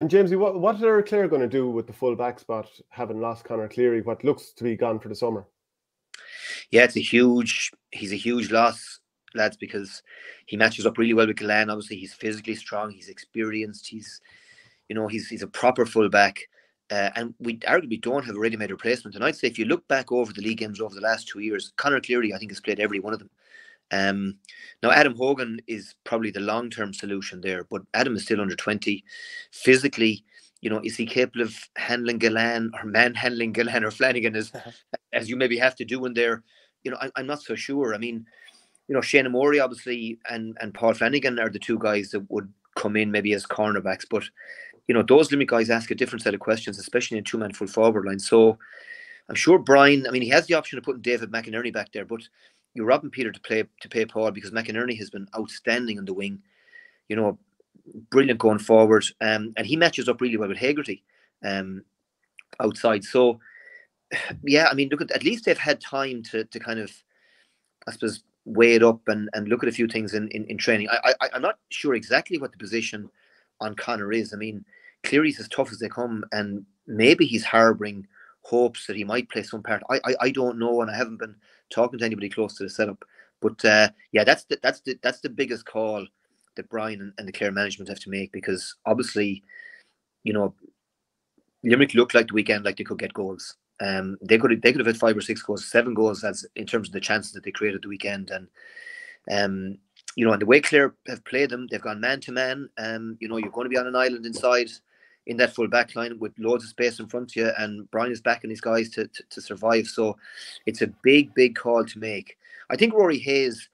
And Jamesie, what, what are Clare going to do with the full back spot, having lost Conor Cleary, what looks to be gone for the summer? Yeah, it's a huge. He's a huge loss, lads, because he matches up really well with Gillane. Obviously, he's physically strong. He's experienced. He's, you know, he's he's a proper fullback. Uh, and we arguably don't have a ready-made replacement. And I'd say if you look back over the league games over the last two years, Conor Cleary, I think, has played every one of them. Um, now, Adam Hogan is probably the long term solution there, but Adam is still under 20. Physically, you know, is he capable of handling Gillane or manhandling Gillane or Flanagan as, as you maybe have to do in there? You know, I, I'm not so sure. I mean, you know, Shane Murray obviously and, and Paul Flanagan are the two guys that would come in maybe as cornerbacks, but you know, those limit guys ask a different set of questions, especially in two man full forward line. So I'm sure Brian, I mean, he has the option of putting David McInerney back there, but you're robbing Peter to play to pay Paul because McInerney has been outstanding on the wing. You know, brilliant going forward. Um, and he matches up really well with Hegarty um, outside. So, yeah, I mean, look at at least they've had time to to kind of, I suppose, weigh it up and, and look at a few things in, in, in training. I, I I'm not sure exactly what the position on Conor is. I mean, Cleary's as tough as they come, and maybe he's harbouring hopes that he might play some part. I, I I don't know, and I haven't been talking to anybody close to the setup. But uh, yeah, that's the, that's the that's the biggest call that Brian and, and the Clare management have to make because obviously, you know, Limerick looked like the weekend like they could get goals. Um, they could they could have had five or six goals, seven goals as in terms of the chances that they created the weekend, and um, you know, and the way Clare have played them, they've gone man to man. Um, you know, you're going to be on an island inside in that full back line with loads of space in front of you, and Brian is backing his guys to, to, to survive. So it's a big, big call to make. I think Rory Hayes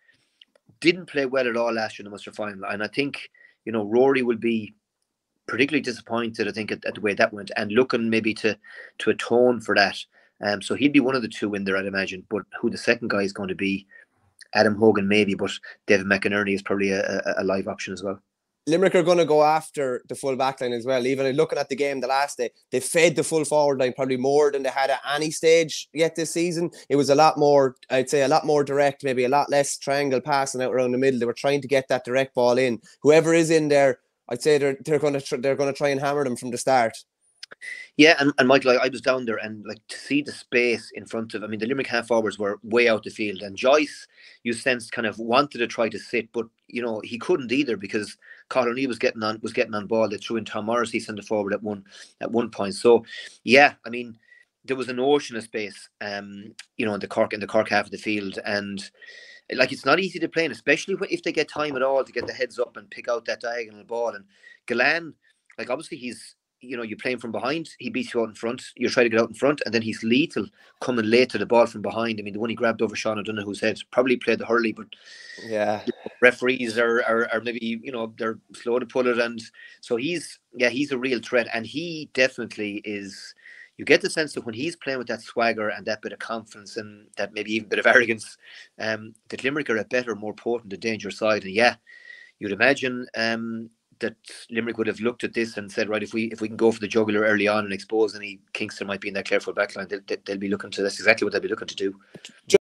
didn't play well at all last year in the Munster final, and I think you know Rory will be particularly disappointed. I think at, at the way that went, and looking maybe to to atone for that. Um, so he'd be one of the two in there, I'd imagine. But who the second guy is going to be, Adam Hogan maybe, but David McInerney is probably a, a, a live option as well. Limerick are going to go after the full back line as well. Even looking at the game the last day, they fed the full forward line probably more than they had at any stage yet this season. It was a lot more, I'd say, a lot more direct, maybe a lot less triangle passing out around the middle. They were trying to get that direct ball in. Whoever is in there, I'd say they're they're going to tr- they're going to try and hammer them from the start. Yeah, and, and Michael, I, I was down there and like to see the space in front of I mean the Limerick half forwards were way out the field and Joyce you sensed kind of wanted to try to sit, but you know, he couldn't either because Colin was getting on was getting on ball. They threw in Tom Morrissey centre forward at one at one point. So yeah, I mean there was an ocean of space um, you know, in the Cork in the Cork half of the field and like it's not easy to play, in, especially if they get time at all to get the heads up and pick out that diagonal ball. And Gillane, like obviously he's you know, you're playing from behind, he beats you out in front, you're trying to get out in front, and then he's lethal coming late to the ball from behind. I mean, the one he grabbed over Sean O'Donoghue's head probably played the hurley, but yeah, you know, referees are, are, are maybe, you know, they're slow to pull it. And so he's, yeah, he's a real threat. And he definitely is, you get the sense that when he's playing with that swagger and that bit of confidence and that maybe even bit of arrogance, um, that Limerick are a better, more potent and dangerous side. And yeah, you'd imagine um, that Limerick would have looked at this and said, right, if we if we can go for the jugular early on and expose any Kingston might be in that careful backline, they'll, they'll be looking to that's exactly what they'll be looking to do.